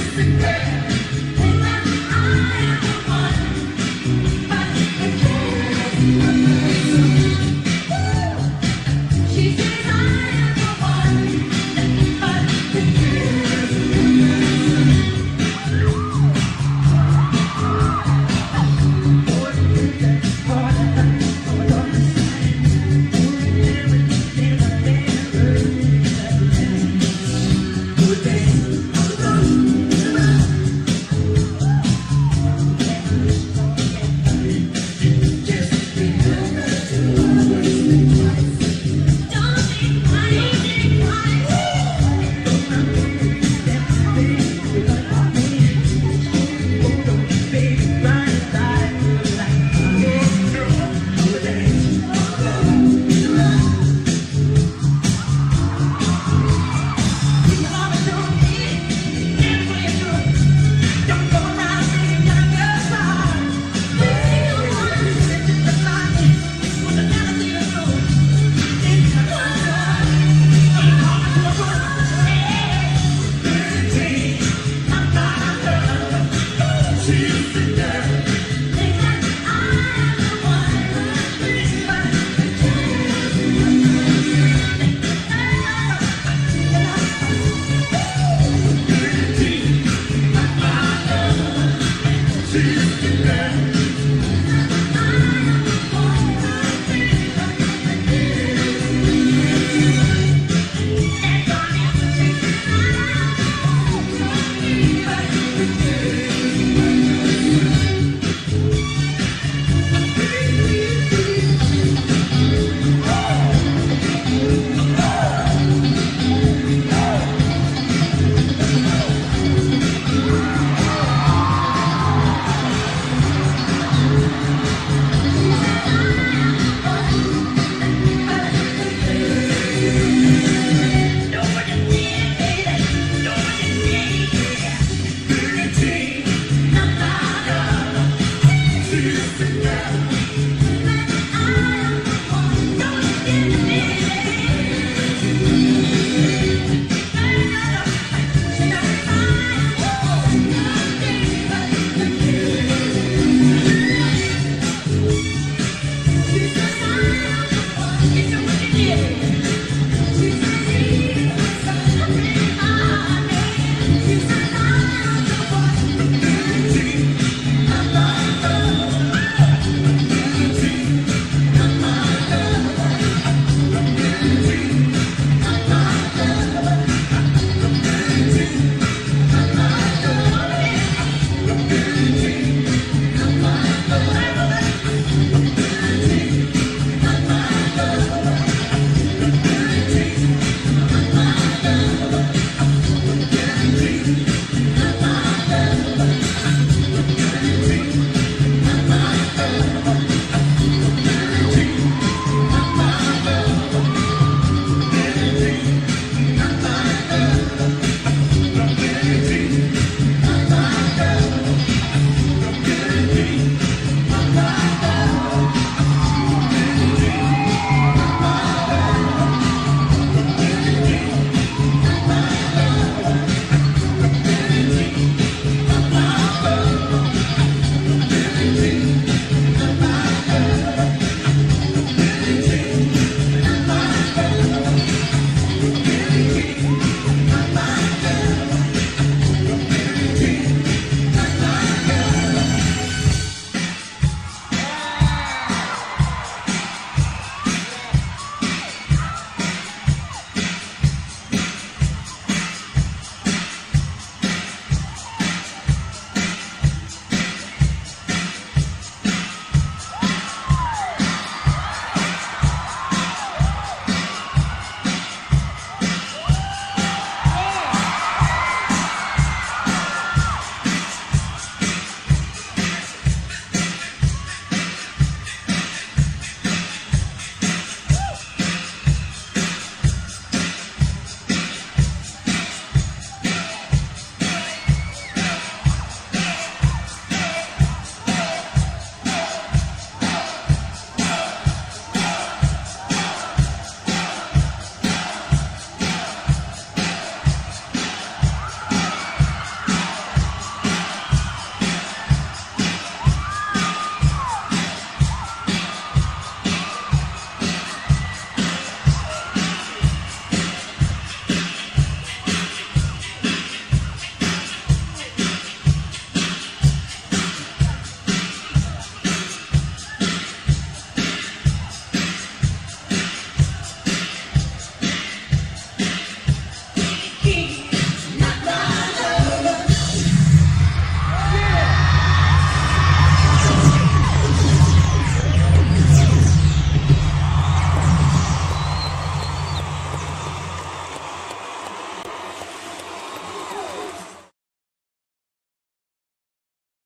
Hey! you feel?